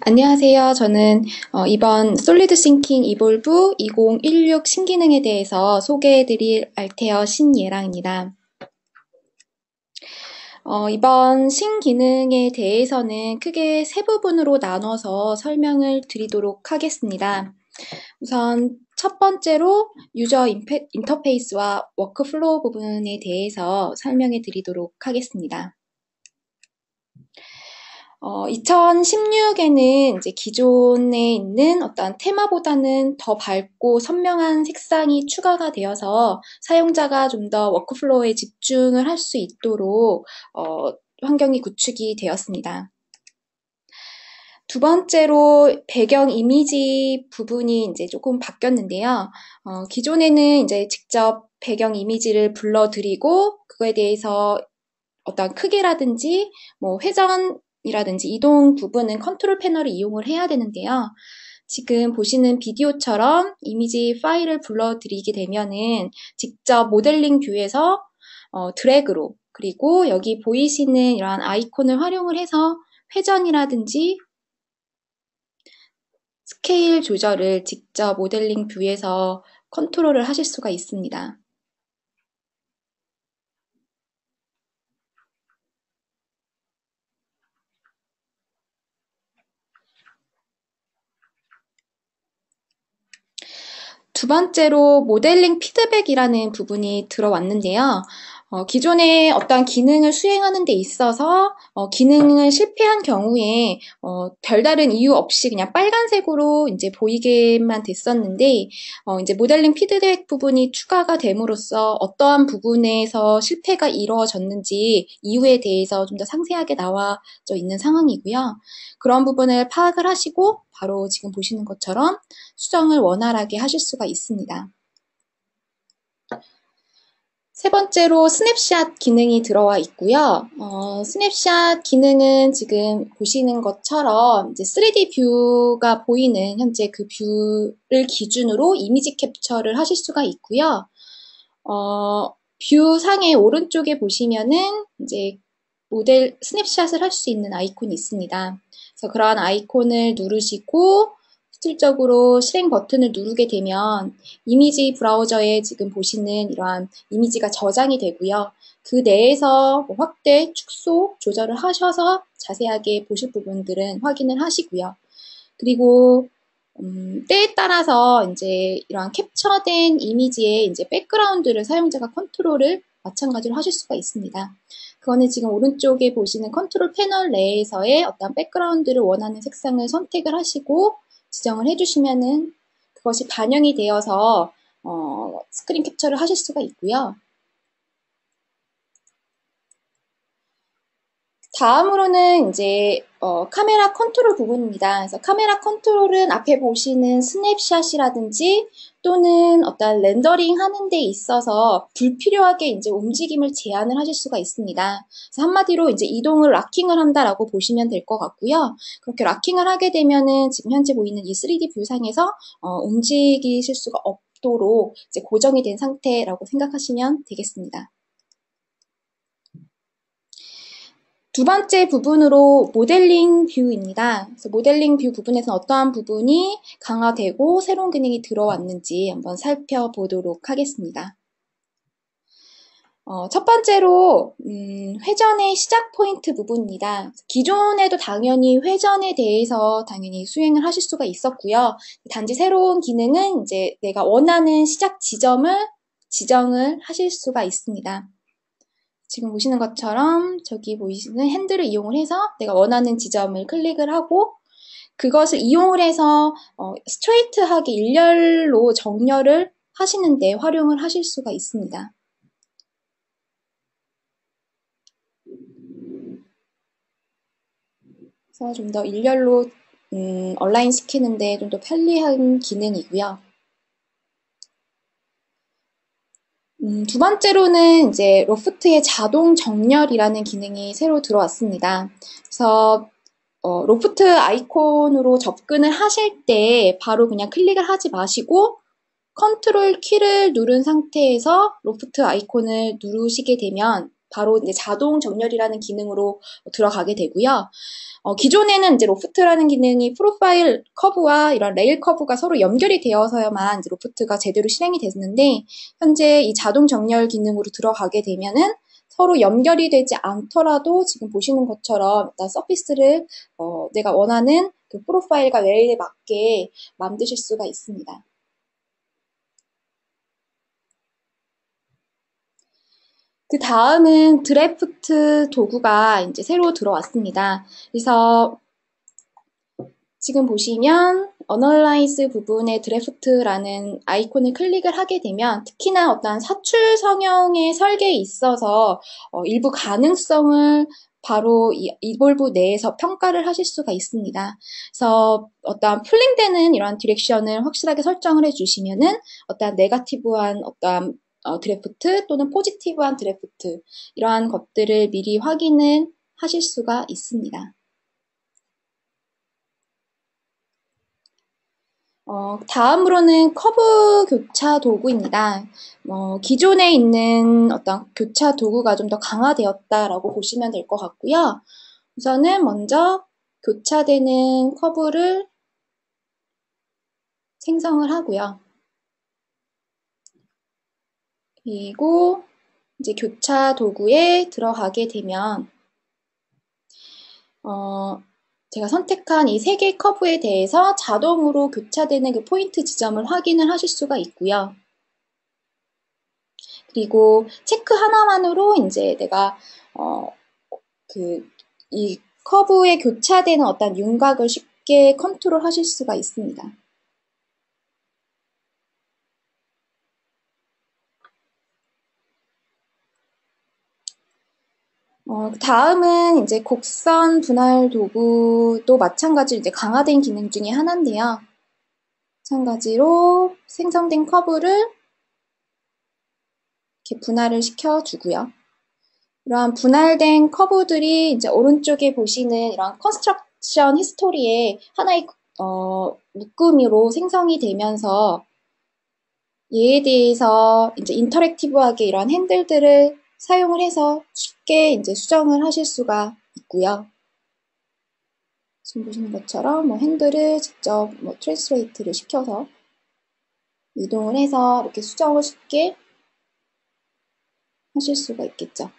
안녕하세요. 저는 어, 이번 solidThinking Evolve 2016 신기능에 대해서 소개해드릴 Altair 신예랑입니다. 어, 이번 신기능에 대해서는 크게 세 부분으로 나눠서 설명을 드리도록 하겠습니다. 우선 첫 번째로 user interface와 workflow 부분에 대해서 설명해 드리도록 하겠습니다. 어, 2016에는 이제 기존에 있는 어떤 테마보다는 더 밝고 선명한 색상이 추가가 되어서 사용자가 좀 더 워크플로우에 집중을 할 수 있도록 어, 환경이 구축이 되었습니다. 두 번째로 배경 이미지 부분이 이제 조금 바뀌었는데요. 어, 기존에는 이제 직접 배경 이미지를 불러드리고 그거에 대해서 어떤 크기라든지 뭐 회전 이라든지 이동 부분은 컨트롤 패널을 이용을 해야 되는데요. 지금 보시는 비디오처럼 이미지 파일을 불러드리게 되면은 직접 모델링 view에서 어, 드래그로 그리고 여기 보이시는 이러한 아이콘을 활용을 해서 회전이라든지 스케일 조절을 직접 모델링 view에서 컨트롤을 하실 수가 있습니다. 두 번째로 모델링 피드백이라는 부분이 들어왔는데요. 어, 기존에 어떤 기능을 수행하는 데 있어서 어, 기능을 실패한 경우에 어, 별다른 이유 없이 그냥 빨간색으로 이제 보이게만 됐었는데 어, 이제 모델링 피드백 부분이 추가가 됨으로써 어떠한 부분에서 실패가 이루어졌는지 이유에 대해서 좀 더 상세하게 나와져 있는 상황이고요. 그런 부분을 파악을 하시고 바로 지금 보시는 것처럼 수정을 원활하게 하실 수가 있습니다. 세 번째로 스냅샷 기능이 들어와 있고요. 어, 스냅샷 기능은 지금 보시는 것처럼 이제 3D 뷰가 보이는 현재 그 view를 기준으로 이미지 캡처를 하실 수가 있고요. 어, view 상의 오른쪽에 보시면은 이제 모델 snapshot을 할 수 있는 아이콘이 있습니다. 그래서 그러한 아이콘을 누르시고 실질적으로 실행 버튼을 누르게 되면 이미지 브라우저에 지금 보시는 이러한 이미지가 저장이 되고요. 그 내에서 뭐 확대, 축소, 조절을 하셔서 자세하게 보실 부분들은 확인을 하시고요. 그리고 음, 때에 따라서 이제 이러한 캡처된 이미지의 이제 백그라운드를 사용자가 컨트롤을 마찬가지로 하실 수가 있습니다. 그거는 지금 오른쪽에 보시는 컨트롤 패널 내에서의 어떤 백그라운드를 원하는 색상을 선택을 하시고 지정을 해주시면은 그것이 반영이 되어서 어, 스크린 캡처를 하실 수가 있고요. 다음으로는 이제 어, 카메라 컨트롤 부분입니다. 그래서 카메라 컨트롤은 앞에 보시는 snapshot이라든지 또는 어떤 렌더링 하는 데 있어서 불필요하게 이제 움직임을 제한을 하실 수가 있습니다. 한마디로 이제 이동을 locking을 한다라고 보시면 될 것 같고요. 그렇게 locking을 하게 되면은 지금 현재 보이는 이 3D 뷰상에서 어, 움직이실 수가 없도록 이제 고정이 된 상태라고 생각하시면 되겠습니다. 두 번째 부분으로 모델링 view입니다. 그래서 모델링 view 부분에서 어떠한 부분이 강화되고 새로운 기능이 들어왔는지 한번 살펴보도록 하겠습니다. 어, 첫 번째로 음, 회전의 시작 포인트 부분입니다. 기존에도 당연히 회전에 대해서 당연히 수행을 하실 수가 있었고요. 단지 새로운 기능은 이제 내가 원하는 시작 지점을 지정을 하실 수가 있습니다. 지금 보시는 것처럼 저기 보이시는 핸들을 이용을 해서 내가 원하는 지점을 클릭을 하고 그것을 이용을 해서 어, 스트레이트하게 일렬로 정렬을 하시는데 활용을 하실 수가 있습니다. 그래서 좀 더 일렬로 음, align 시키는데 좀 더 편리한 기능이고요. 음, 두 번째로는 이제 loft의 자동 정렬이라는 기능이 새로 들어왔습니다. 그래서 어, 로프트 아이콘으로 접근을 하실 때 바로 그냥 클릭을 하지 마시고 컨트롤 키를 누른 상태에서 로프트 아이콘을 누르시게 되면 바로 이제 자동 정렬이라는 기능으로 들어가게 되고요. 어, 기존에는 이제 loft라는 기능이 profile 커브와 이런 레일 커브가 서로 연결이 되어서야만 이제 loft가 제대로 실행이 됐는데 현재 이 자동 정렬 기능으로 들어가게 되면은 서로 연결이 되지 않더라도 지금 보시는 것처럼 일단 surface를 어, 내가 원하는 그 profile과 레일에 맞게 만드실 수가 있습니다. 그 다음은 드래프트 도구가 이제 새로 들어왔습니다. 그래서 지금 보시면 analyze 부분의 draft라는 아이콘을 클릭을 하게 되면 특히나 어떤 사출 성형의 설계에 있어서 어, 일부 가능성을 바로 이 Evolve 내에서 평가를 하실 수가 있습니다. 그래서 어떠한 pulling되는 이러한 direction을 확실하게 설정을 해주시면은 어떠한 negative한 어떠한 어, 드래프트 또는 positive한 draft 이러한 것들을 미리 확인을 하실 수가 있습니다. 어, 다음으로는 커브 교차 도구입니다. 어, 기존에 있는 어떤 교차 도구가 좀 더 강화되었다라고 보시면 될 것 같고요. 우선은 먼저 교차되는 커브를 생성을 하고요. 그리고 이제 교차 도구에 들어가게 되면 어, 제가 선택한 이 세 개의 커브에 대해서 자동으로 교차되는 그 포인트 지점을 확인을 하실 수가 있고요. 그리고 체크 하나만으로 이제 내가 어, 그 이 커브에 교차되는 어떤 윤곽을 쉽게 컨트롤 하실 수가 있습니다. 어, 다음은 이제 곡선 분할 도구도 마찬가지로 이제 강화된 기능 중에 하나인데요. 마찬가지로 생성된 커브를 이렇게 분할을 시켜주고요. 이러한 분할된 커브들이 이제 오른쪽에 보시는 이런 construction history에 하나의 어, 묶음으로 생성이 되면서 얘에 대해서 이제 interactive하게 이런 핸들들을 사용을 해서 쉽게 이제 수정을 하실 수가 있고요. 지금 보시는 것처럼 뭐 핸들을 직접 뭐 translate를 시켜서 이동을 해서 이렇게 수정을 쉽게 하실 수가 있겠죠.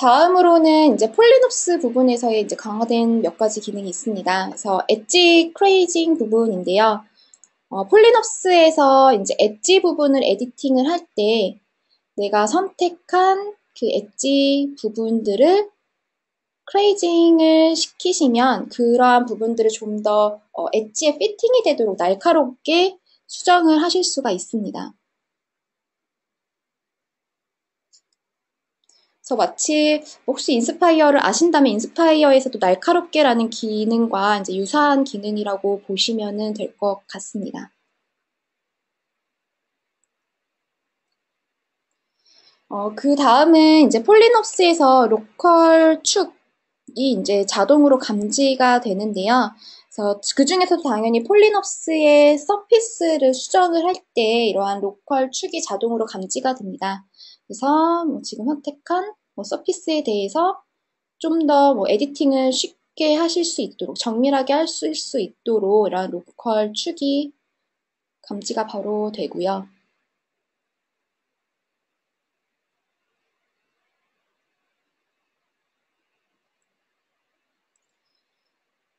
다음으로는 이제 PolyNURBS 부분에서의 이제 강화된 몇 가지 기능이 있습니다. 그래서 edge creasing 부분인데요. 어, PolyNURBS에서 이제 edge 부분을 editing을 할 때 내가 선택한 그 edge 부분들을 creasing을 시키시면 그러한 부분들을 좀더 어, edge에 fitting이 되도록 날카롭게 수정을 하실 수가 있습니다. 그래서 마치 혹시 Inspire를 아신다면 Inspire에서도 날카롭게라는 기능과 이제 유사한 기능이라고 보시면 될 것 같습니다. 어, 그 다음은 이제 PolyNURBS에서 local 축이 이제 자동으로 감지가 되는데요. 그래서 그 중에서도 당연히 PolyNURBS의 surface를 수정을 할 때 이러한 local 축이 자동으로 감지가 됩니다. 그래서 뭐 지금 선택한 뭐 surface에 대해서 좀 더 뭐 editing을 쉽게 하실 수 있도록 정밀하게 할 수 있도록 이런 local 축이 감지가 바로 되고요.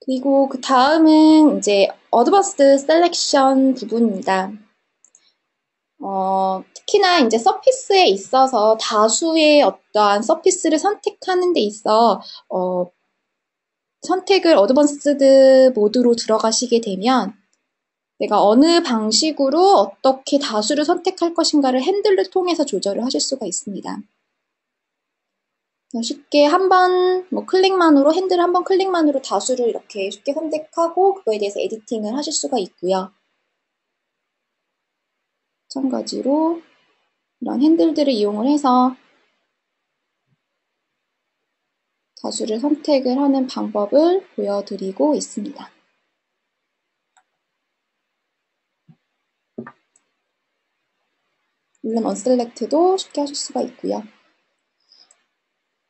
그리고 그 다음은 이제 advanced selection 부분입니다. 어, 특히나 이제 surface에 있어서 다수의 어떠한 surface를 선택하는 데 있어 어, 선택을 advanced 모드로 들어가시게 되면 내가 어느 방식으로 어떻게 다수를 선택할 것인가를 핸들을 통해서 조절을 하실 수가 있습니다. 쉽게 한 번 뭐 클릭만으로 핸들 한 번 클릭만으로 다수를 이렇게 쉽게 선택하고 그거에 대해서 에디팅을 하실 수가 있고요. 마찬가지로 이런 핸들들을 이용을 해서 다수를 선택을 하는 방법을 보여드리고 있습니다. 물론 언셀렉트도 쉽게 하실 수가 있고요.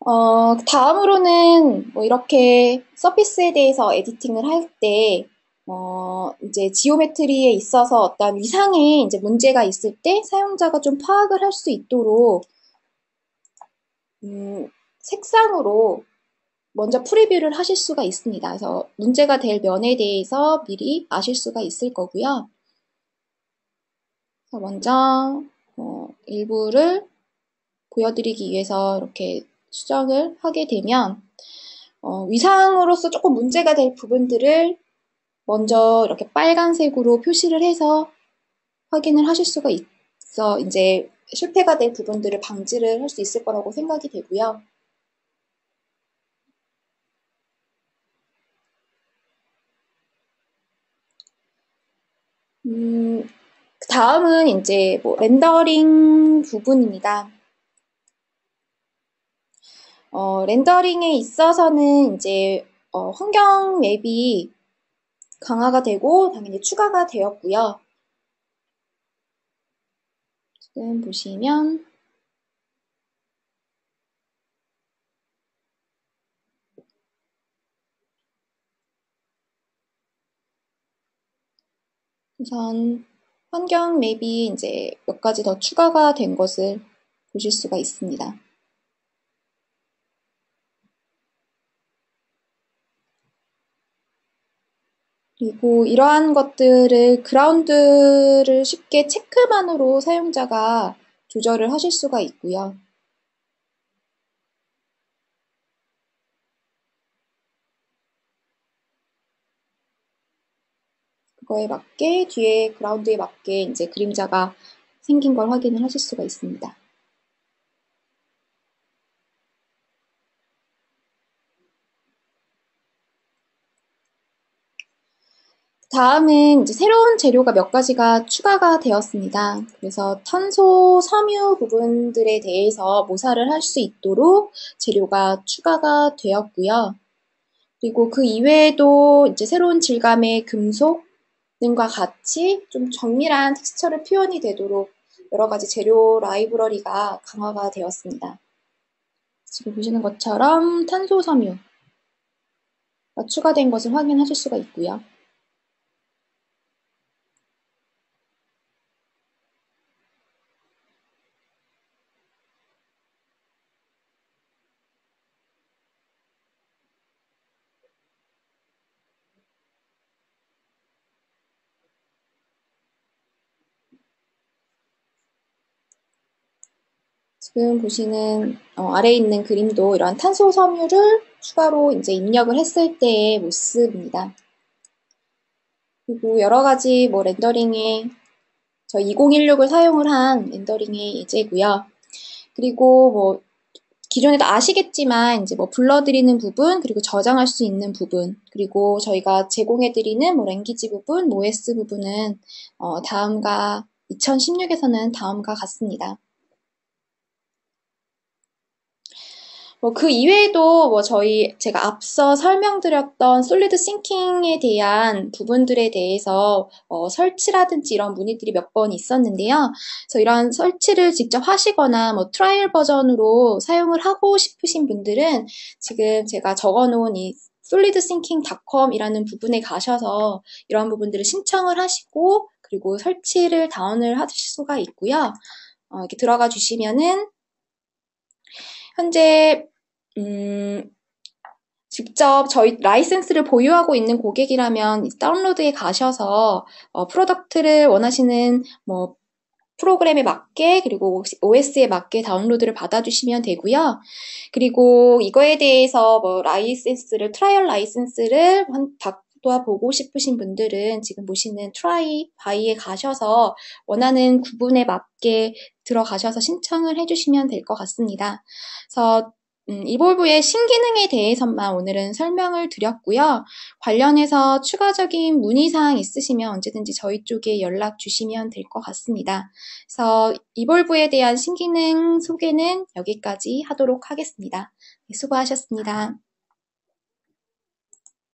어, 다음으로는 뭐 이렇게 서피스에 대해서 에디팅을 할 때, 어, 이제 지오메트리에 있어서 어떤 위상에 이제 문제가 있을 때 사용자가 좀 파악을 할 수 있도록, 음, 색상으로 먼저 프리뷰를 하실 수가 있습니다. 그래서 문제가 될 면에 대해서 미리 아실 수가 있을 거고요. 먼저 어, 일부를 보여드리기 위해서 이렇게 수정을 하게 되면 어, 위상으로서 조금 문제가 될 부분들을 먼저 이렇게 빨간색으로 표시를 해서 확인을 하실 수가 있어 이제 실패가 될 부분들을 방지를 할 수 있을 거라고 생각이 되고요. 음, 그 다음은 이제 뭐 렌더링 부분입니다. 어, 렌더링에 있어서는 이제 어, 환경 맵이 강화가 되고 당연히 추가가 되었고요. 지금 보시면 우선 환경 맵이 이제 몇 가지 더 추가가 된 것을 보실 수가 있습니다. 그리고 이러한 것들을 그라운드를 쉽게 체크만으로 사용자가 조절을 하실 수가 있고요. 그거에 맞게 뒤에 그라운드에 맞게 이제 그림자가 생긴 걸 확인을 하실 수가 있습니다. 다음은 이제 새로운 재료가 몇 가지가 추가가 되었습니다. 그래서 탄소 섬유 부분들에 대해서 모사를 할 수 있도록 재료가 추가가 되었고요. 그리고 그 이외에도 이제 새로운 질감의 금속 등과 같이 좀 정밀한 텍스처를 표현이 되도록 여러 가지 재료 라이브러리가 강화가 되었습니다. 지금 보시는 것처럼 탄소 섬유가 추가된 것을 확인하실 수가 있고요. 지금 보시는 어, 아래에 있는 그림도 이런 탄소 섬유를 추가로 이제 입력을 했을 때의 모습입니다. 그리고 여러 가지 뭐 렌더링에 저 2016을 사용을 한 렌더링의 예제고요. 그리고 뭐 기존에도 아시겠지만 이제 뭐 불러드리는 부분 그리고 저장할 수 있는 부분 그리고 저희가 제공해드리는 뭐 랭귀지 부분, OS 부분은 어, 다음과 2016에서는 다음과 같습니다. 뭐 그 이외에도 뭐 저희 제가 앞서 설명드렸던 solidThinking에 대한 부분들에 대해서 어 설치라든지 이런 문의들이 몇 번 있었는데요. 그래서 이런 설치를 직접 하시거나 뭐 trial 버전으로 사용을 하고 싶으신 분들은 지금 제가 적어놓은 이 solidthinking.com이라는 부분에 가셔서 이런 부분들을 신청을 하시고 그리고 설치를 다운을 하실 수가 있고요. 어, 이렇게 들어가 주시면은 현재 음, 직접 저희 라이센스를 보유하고 있는 고객이라면 다운로드에 가셔서 어, product를 원하시는 뭐 프로그램에 맞게 그리고 OS에 맞게 다운로드를 받아주시면 되고요. 그리고 이거에 대해서 뭐 라이센스를 trial 라이센스를 받고 보고 싶으신 분들은 지금 보시는 Try Buy에 가셔서 원하는 구분에 맞게 들어가셔서 신청을 해주시면 될 것 같습니다. 그래서 음, Evolve의 신기능에 대해서만 오늘은 설명을 드렸고요. 관련해서 추가적인 문의사항 있으시면 언제든지 저희 쪽에 연락 주시면 될 것 같습니다. 그래서 Evolve에 대한 신기능 소개는 여기까지 하도록 하겠습니다. 네, 수고하셨습니다.